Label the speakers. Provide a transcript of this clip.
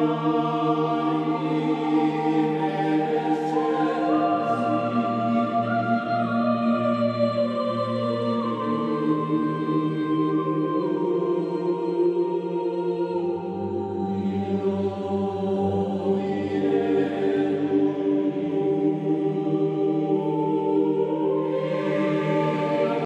Speaker 1: Lord.